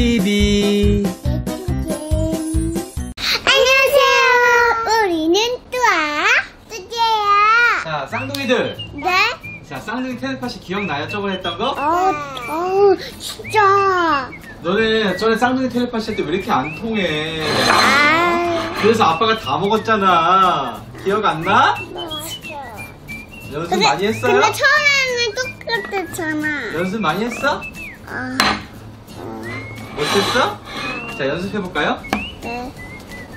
TV 안녕하세요. 우리는 뚜아 뚜지예요. 자 쌍둥이들 네? 자 쌍둥이 텔레파시 기억나요? 저번에 했던 거? 어, 어, 진짜. 너네 전에 쌍둥이 텔레파시 할 때 왜 이렇게 안 통해 아, 그래서 아빠가 다 먹었잖아 기억 안 나? 연습 많이 했어요? 근데 처음에는 똑같았잖아. 연습 많이 했어? 아, 못했어? 자 연습해볼까요? 네.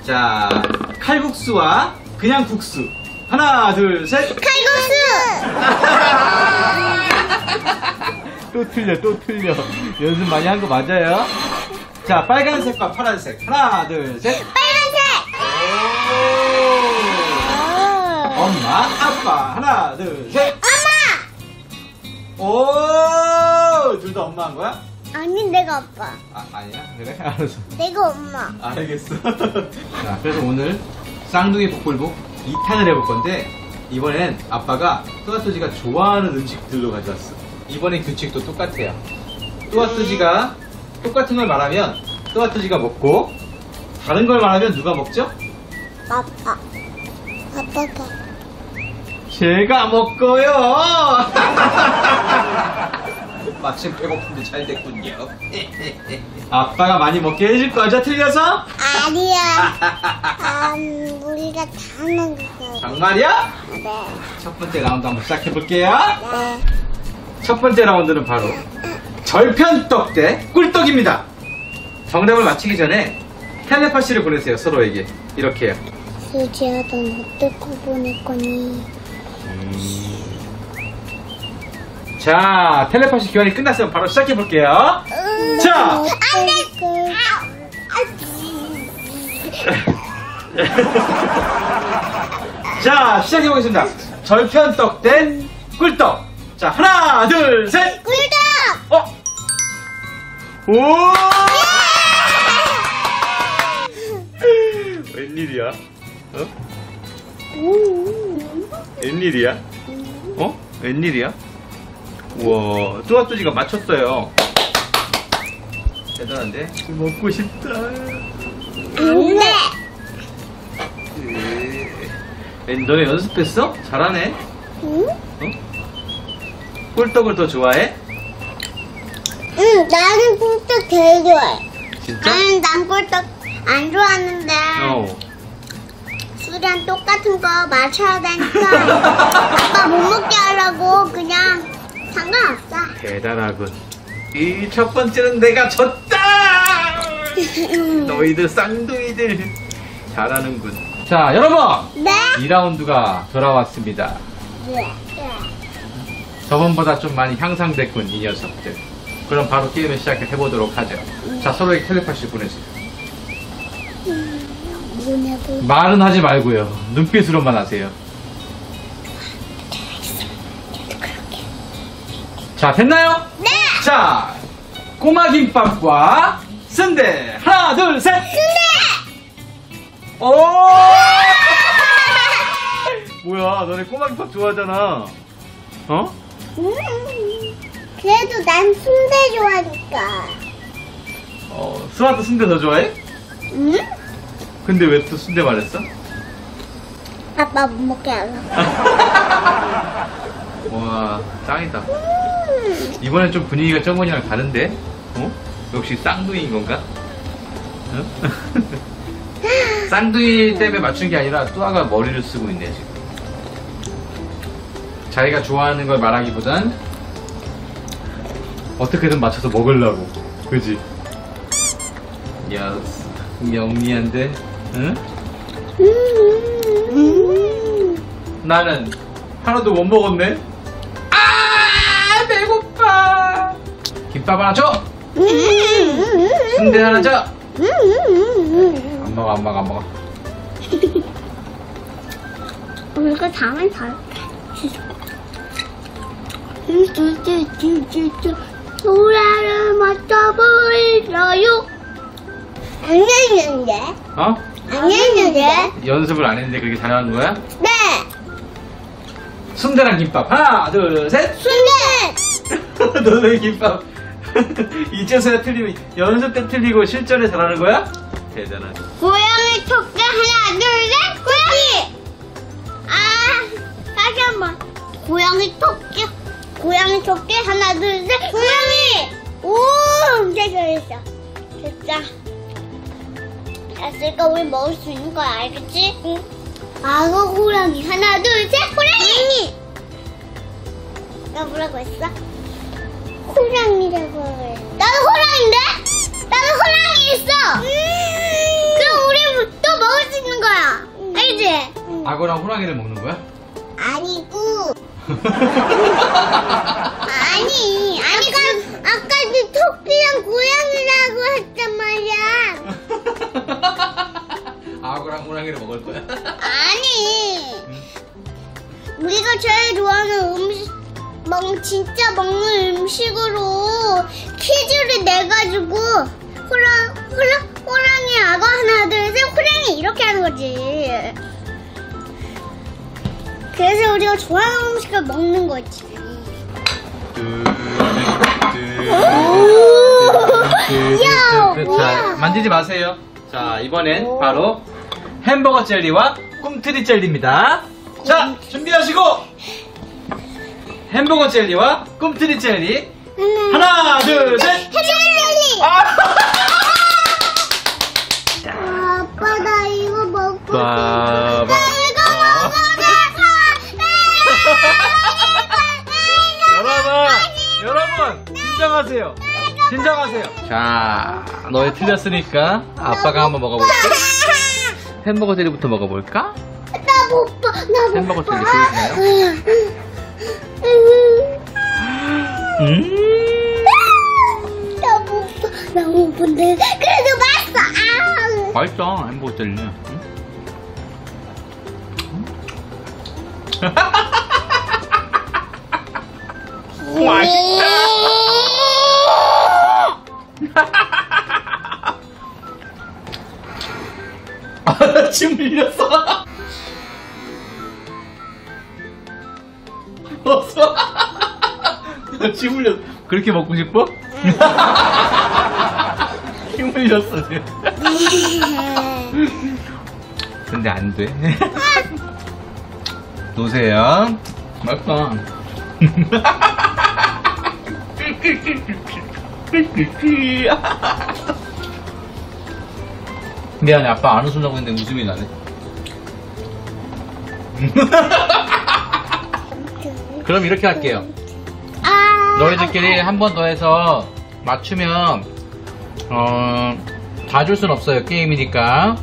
자 칼국수와 그냥 국수 하나 둘셋 칼국수! 또 틀려 또 틀려 연습 많이 한 거 맞아요? 자 빨간색과 파란색 하나 둘셋 빨간색! 엄마 아빠 하나 둘셋 엄마! 오둘 다 엄마 한 거야? 아니, 내가 아빠. 아 아니야 그래 알았어 내가 엄마. 알겠어 자 그래서 오늘 쌍둥이 복불복 2탄을 해볼 건데 이번엔 아빠가 뚜아뚜지가 좋아하는 음식들로 가져왔어 이번엔 규칙도 똑같아요 뚜아뚜지가 똑같은 걸 말하면 뚜아뚜지가 먹고 다른 걸 말하면 누가 먹죠? 아빠. 아빠가. 제가 먹고요 마침 배고픈데 잘 됐군요 아빠가 많이 먹게 해줄 거죠 틀려서? 아니야. 아, 우리가 다 먹었어. 정말이야? 네. 첫 번째 라운드 한번 시작해 볼게요 네. 첫 번째 라운드는 바로 절편떡 대 꿀떡입니다. 정답을 맞히기 전에 텔레파시를 보내세요 서로에게 이렇게요. 수지야, 넌 어떻게 보낼 거니? 자 텔레파시 교환이 끝났으면 바로 시작해 볼게요. 자! 자 시작해 보겠습니다. 절편떡 대 꿀떡. 자 하나 둘 셋. 꿀떡! 어? 오! 웬일이야? 어? 웬일이야? 어? 웬일이야? 우와, 뚜아뚜지가 맞췄어요. 대단한데? 먹고 싶다. 안 돼! 에, 너네 연습했어? 잘하네. 응? 어? 꿀떡을 더 좋아해? 응, 나는 꿀떡 되게 좋아해. 진짜? 나는 난 꿀떡 안 좋아하는데 어. 술이랑 똑같은 거 마셔야 되니까 아빠 못 먹게 하려고 그냥 상관없어. 대단하군. 이 첫 번째는 내가 졌다! 너희들 쌍둥이들 잘하는군. 자, 여러분! 네? 2라운드가 돌아왔습니다. 네. 저번보다 좀 많이 향상됐군, 이 녀석들. 그럼 바로 게임을 시작해보도록 하죠. 자, 서로에게 텔레파시 보내세요. 뭐냐고. 말은 하지 말고요. 눈빛으로만 하세요. 자, 됐나요? 네! 자, 꼬마 김밥과 순대. 하나, 둘, 셋! 근데! 오! 뭐야, 너네 꼬마 김밥 좋아하잖아. 어? 음, 그래도 난 순대 좋아하니까. 어, 수아도 순대 더 좋아해? 응? 근데 왜 또 순대 말했어? 아빠 못 먹게 하려고. 와, 짱이다. 음. 이번엔 좀 분위기가 저번이랑 다른데? 어? 역시 쌍둥이인 건가? 어? 쌍둥이 때문에 맞춘 게 아니라 뚜아가 머리를 쓰고 있네, 지금. 자기가 좋아하는 걸 말하기보단 어떻게든 맞춰서 먹으려고. 그지? 야, 영리한데? 응? 음. 나는 하나도 못 먹었네. 김밥 하나 줘. 음. 순대 하나 줘. 음. 안 먹어, 안 먹어, 안 먹어. 이거 다음엔 다. 소라를 맞춰보이러요. 안 했는데? 어? 안 했는데? 연습을 안 했는데 그렇게 잘하는 거야? 네! 순대랑 김밥 하나, 둘, 셋. 순대! 너네 김밥 이제서야 틀리면 연습 때 틀리고 실전에 잘하는 거야? 대단하다. 고양이 토끼 하나 둘셋 고양이 아 다시 한번 고양이 토끼 고양이 토끼 하나 둘셋 고양이 오 진짜 잘했어 됐다 됐으니까 우리 먹을 수 있는 거야 알겠지? 응 악어 호랑이 하나 둘셋 호랑이 나 뭐라고 했어? 호랑이라고 해 나도 호랑인데? 나도 호랑이 있어! 그럼 우리 또 먹을 수 있는 거야. 알지? 악어랑 호랑이를 먹는 거야? 아니고. 아니 아니 그 아까 그 토끼랑 고양이라고 했단 말이야. 악어랑 호랑이를 먹을 거야? 아니. 우리가 제일 좋아하는 음식 먹 진짜 먹는 음식으로 퀴즈를 내가지고 호랑 호랑 호랑이 악어 하나 둘 셋 호랑이 이렇게 하는 거지 그래서 우리가 좋아하는 음식을 먹는 거지 야, 자. 만지지 마세요. 자, 이번엔 바로 햄버거 젤리와 꿈트리 젤리입니다. 자, 준비하시고 햄버거 젤리와 꿈트리 젤리 하나, 둘, 셋. 햄버거 아! 아빠 나 이거 먹고 싶어. 나 이거 먹고 싶어. 여러분, 여러분, 진정하세요. 진정하세요. 자, 너희 틀렸으니까 아빠가 한번 먹어볼게. 햄버거 젤리부터 먹어볼까? 나못 봐. 나못 봐. 햄버거 젤리 보이시나요? 음. 그래도 맛있어. 아. 맛있어 햄버거 젤리. 응? 아, 침 흘렸어. 침 흘렸어. 그렇게 먹고 싶어? 침 흘렸어. 근데 안 돼. 놓으세요. 맛있다. 미안해, 아빠 안 웃으려고 했는데 웃음이 나네. 그럼 이렇게 할게요. 아. 너희들끼리 한 번 더 해서 맞추면, 어, 다 줄 순 없어요. 게임이니까.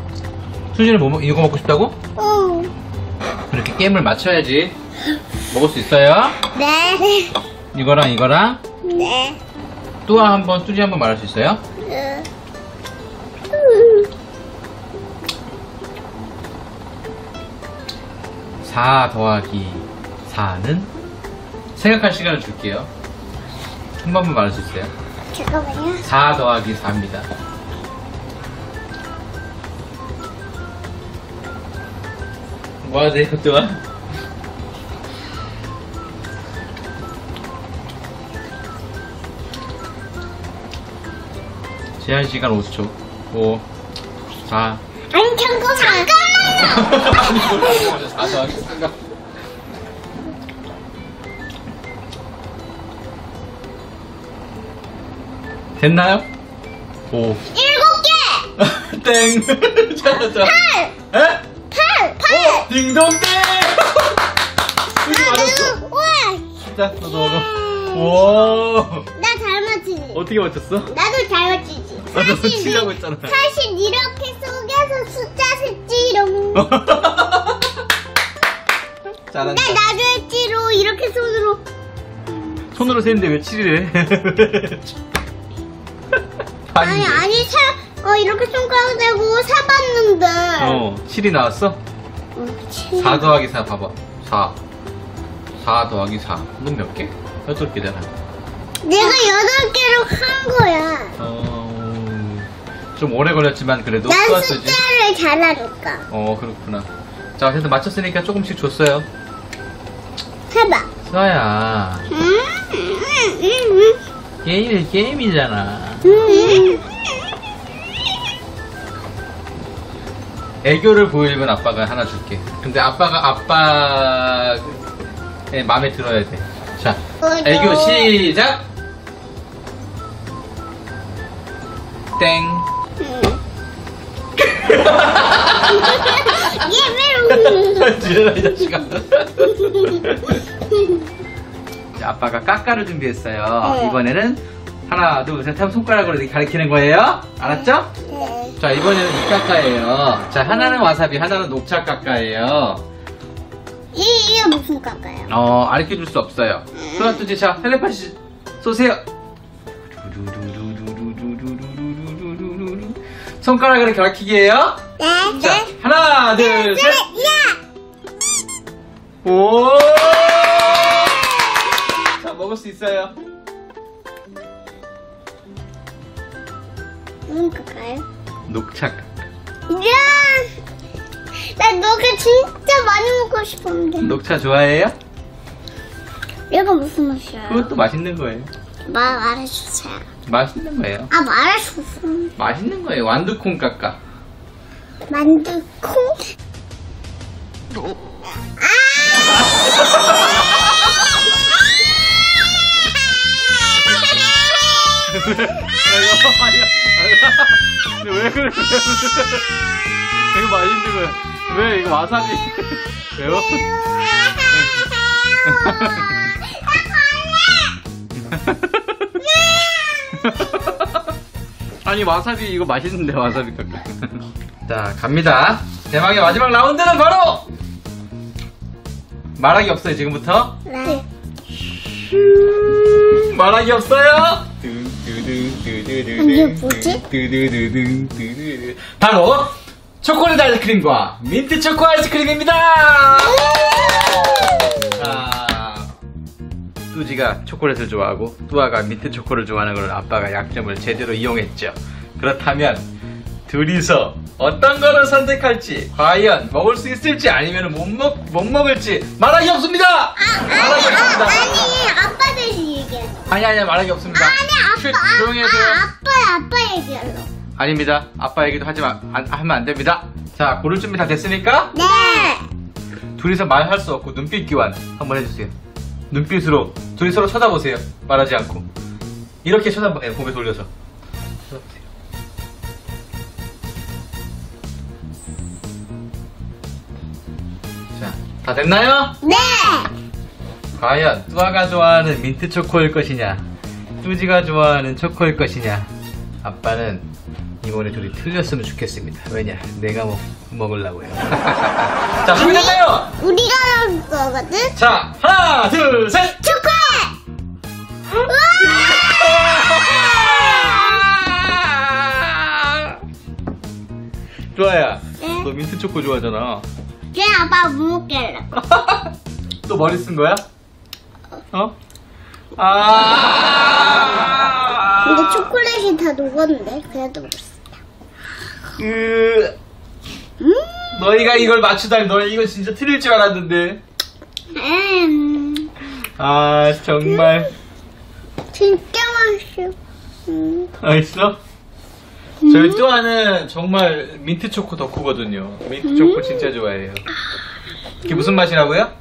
수지는 뭐, 먹- 이거 먹고 싶다고? 어. 이렇게 게임을 맞춰야지. 먹을 수 있어요. 네. 이거랑 이거랑. 네. 뚜아 한 번, 수지 한번 말할 수 있어요? 네. 4 더하기 4는? 생각할 시간을 줄게요. 한 번만 말할 수 있어요? 잠깐만요. 4 더하기 4입니다. 뭐 하세요, 뚜아? 제한 시간 5초. 5, 4, 아니 잠깐 잠깐만요. 아니, 뭘4 더하기 4 됐나요? 5. 일곱 개. 땡! 찾았죠? 팔. 에? 팔. 팔. 딩동댕! 여기 맞았어. 우와. 자, 너도 먹어. 와나잘 맞히지. 어떻게 맞췄어? 나도 잘 맞히지. 아, 너 치려고 이- 했잖아. 사실 이렇게 속여서 숫자 셌지롱. 잘한다. 나 나도 했지로 이렇게 손으로. 손으로 세는데 왜 7이래? 아니 아니 사. 어 이렇게 손가락 대고 사봤는데. 어, 7이 나왔어? 어, 칠. 4 더하기 4 봐봐. 4. 4 더하기 4. 넌 몇 개? 8개잖아. 내가 여덟 개로 한 거야. 어, 좀 오래 걸렸지만 그래도 난 좋았지. 숫자를 잘 알을까. 어, 그렇구나. 자, 그래서 맞췄으니까 조금씩 줬어요. 해봐. 수아야. 음, 음, 음, 음. 게임이 게임이잖아. 음. 애교를 보이면 아빠가 하나 줄게. 근데 아빠가 아빠의 마음에 들어야 돼. 자, 애교 시작. 땡. 얘왜 지랄아 이 자식아. 자, 아빠가 까까를 준비했어요. 네. 이번에는 하나, 둘, 셋 하면 손가락으로 이렇게 가리키는 거예요. 알았죠? 네. 자, 이번에는 이 까까예요. 자, 하나는 와사비, 하나는 녹차 까까예요. 이 이게 무슨 깎아요? 어, 알려줄 수 없어요. 소나뚜지, 자, 텔레파시 쏘세요. 손가락으로 가리키기예요. 네. 자, 하나, 둘, 셋. 야. 오! 자, 먹을 수 있어요. 무슨 깎아요? 녹차. 야. 나 너가 진짜 많이 먹고 싶었는데. 녹차 좋아해요? 얘가 무슨 맛이야? 그것도 맛있는 거예요. 말 말해주세요. 맛있는 거예요. 아 말해줬어. 맛있는 거예요. 완두콩 깎아. 만두콩? 아이고, 아니야. 아니야. 왜 그래? 이거 맛있는 거야. 왜 이거 와사비? 왜요? 아니 와사비 이거 맛있는데 와사비 깎아. 자 갑니다. 대망의 마지막 라운드는 바로 말하기 없어요 지금부터. 네. 말하기 없어요. 이게 뭐지? 바로 초콜릿 아이스크림과 민트 초코 아이스크림입니다. 자, 뚜지가 초콜릿을 좋아하고 뚜아가 민트 초코를 좋아하는 걸 아빠가 약점을 제대로 이용했죠. 그렇다면 둘이서 어떤 거를 선택할지 과연 먹을 수 있을지 아니면 못, 먹, 못 먹을지 말하기 없습니다. 말하기 없습니다. 아 니 아빠 대신 얘기해. 아니 아니 말하기 없습니다. 아니 쉿, 아빠. 조용히 해주세요. 아, 아빠 아빠 얘기할러. 아닙니다. 아빠 얘기도 하지 마, 안- 하면 안 됩니다. 자, 고를 준비 다 됐으니까 네. 둘이서 말할 수 없고 눈빛 교환 한번 해주세요. 눈빛으로 둘이 서로 쳐다보세요. 말하지 않고 이렇게 쳐다봐, 예, 고개 돌려서 쳐다보세요. 자, 다 됐나요? 네. 과연 뚜아가 좋아하는 민트 초코일 것이냐, 뚜지가 좋아하는 초코일 것이냐. 아빠는 이번에 둘이 틀렸으면 좋겠습니다. 왜냐, 내가 먹, 먹으려고요. 자, 준비됐나요? 우리가 먹을 거거든. 자, 하나, 둘, 셋! 초콜릿. 좋아야, 네? 너 민트 초코 좋아하잖아. 그냥 아빠 못 먹게 할래. 또 머리 쓴 거야? 어? 아! 근데 초콜릿이 다 녹았는데 그래도 먹었어. 으, 음. 너희가 이걸 맞추다니, 너희 이거 진짜 틀릴 줄 알았는데. 음. 아, 정말. 진짜 맛있어. 음. 맛있어? 저희 또하는 정말 민트 초코 덕후거든요. 민트 초코 진짜 좋아해요. 이게 무슨 맛이라고요?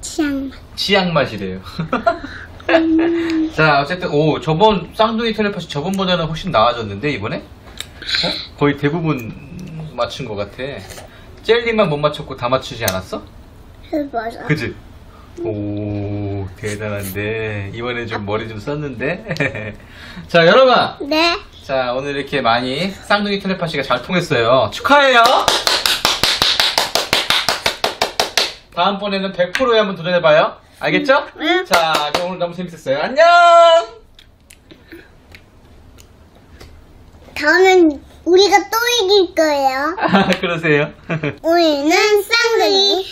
취향 맛. 치약 맛이래요. 자, 어쨌든, 오, 저번 쌍둥이 텔레파시 저번보다는 훨씬 나아졌는데, 이번에? 어? 거의 대부분 맞춘 것 같아. 젤리만 못 맞췄고 다 맞추지 않았어? 맞아. 그지? 오, 대단한데. 이번에 좀 머리 좀 썼는데. 자, 여러분. 네. 자, 오늘 이렇게 많이 쌍둥이 텔레파시가 잘 통했어요. 축하해요! 다음번에는 100%에 한번 도전해봐요. 알겠죠? 응. 자, 그럼 오늘 너무 재밌었어요. 안녕! 다음엔 우리가 또 이길 거예요. 아, 그러세요. 우리는 쌍둥이